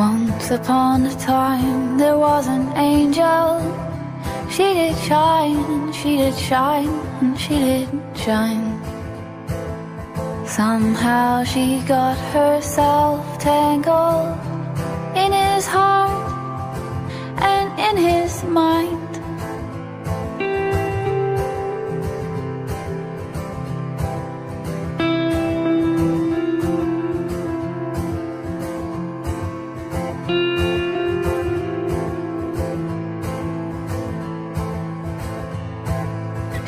Once upon a time there was an angel. She did shine, and she did shine, and she did shine. Somehow she got herself tangled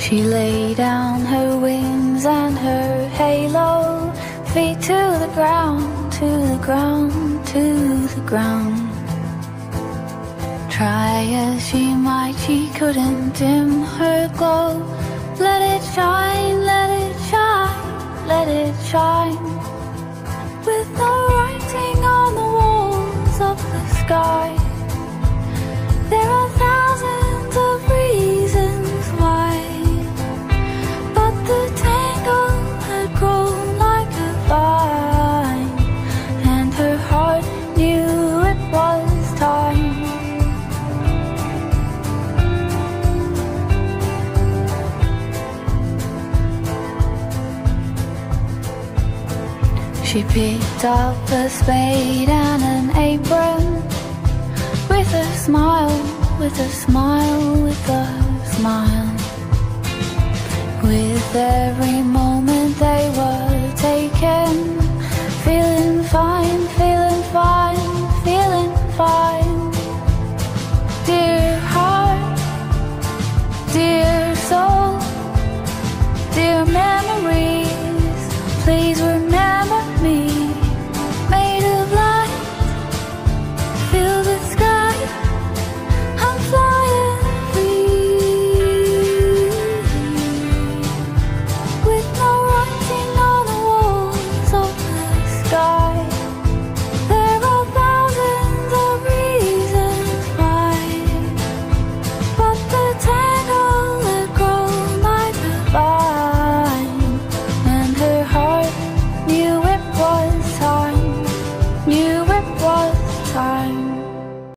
She laid down her wings and her halo, feet to the ground, to the ground, to the ground. Try as she might, she couldn't dim her glow. Let it shine, let it shine, let it shine. With no writing on the walls of the sky. She picked up a spade and an apron with a smile, with a smile, with a smile. With every moment they were taken, feeling fine, feeling fine, feeling fine. Dear heart, dear soul, dear please